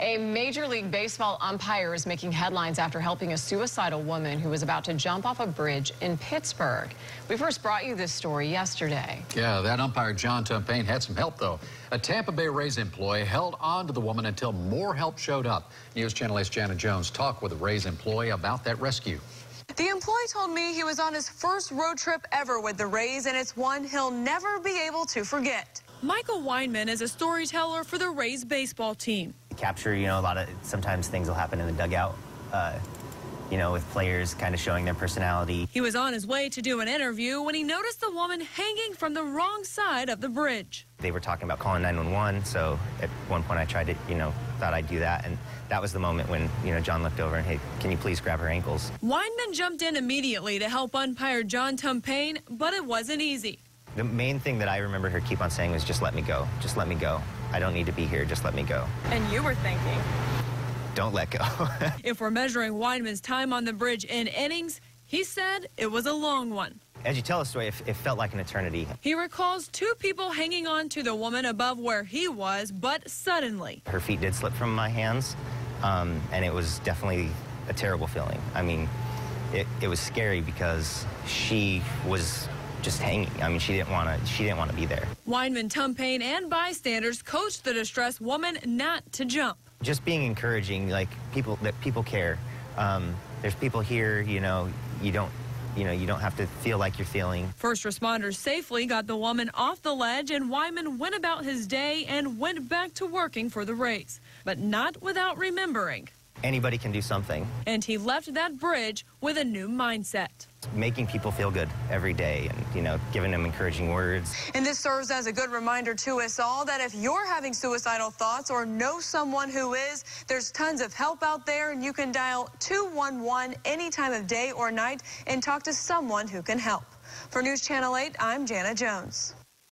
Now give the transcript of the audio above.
A Major League Baseball umpire is making headlines after helping a suicidal woman who was about to jump off a bridge in Pittsburgh. We first brought you this story yesterday. Yeah, that umpire, John Tumpane, had some help, though. A Tampa Bay Rays employee held on to the woman until more help showed up. News Channel 8's Janet Jones talked with a Rays employee about that rescue. The employee told me he was on his first road trip ever with the Rays, and it's one he'll never be able to forget. Michael Weinman is a storyteller for the Rays baseball team capture, you know, a lot of sometimes things will happen in the dugout. Uh, you know, with players kind of showing their personality. He was on his way to do an interview when he noticed the woman hanging from the wrong side of the bridge. They were talking about calling 911, so at one point I tried to, you know, thought I'd do that, and that was the moment when, you know, John looked over and, hey, can you please grab her ankles? Weinman jumped in immediately to help umpire John Tumpane, but it wasn't easy. The main thing that I remember her keep on saying was, just let me go, just let me go. I don't need to be here, just let me go. And you were thinking? Don't let go. if we're measuring Weinman's time on the bridge in innings, he said it was a long one. As you tell the story, it, it, felt like an eternity. He recalls two people hanging on to the woman above where he was, but suddenly. Her feet did slip from my hands, um, and it was definitely a terrible feeling. I mean, it, it was scary because she was just hanging. I mean, she didn't want to. She didn't want to be there. Weinman, Tumpane, and bystanders coached the distressed woman not to jump. Just being encouraging, like people that people care. Um, there's people here. You know, you don't. You know, you don't have to feel like you're feeling. First responders safely got the woman off the ledge, and Weinman went about his day and went back to working for the Rays, but not without remembering anybody can do something. And he left that bridge with a new mindset. Making people feel good every day and, you know, giving them encouraging words. And this serves as a good reminder to us all that if you're having suicidal thoughts or know someone who is, there's tons of help out there and you can dial 211 any time of day or night and talk to someone who can help. For News Channel 8, I'm Jana Jones.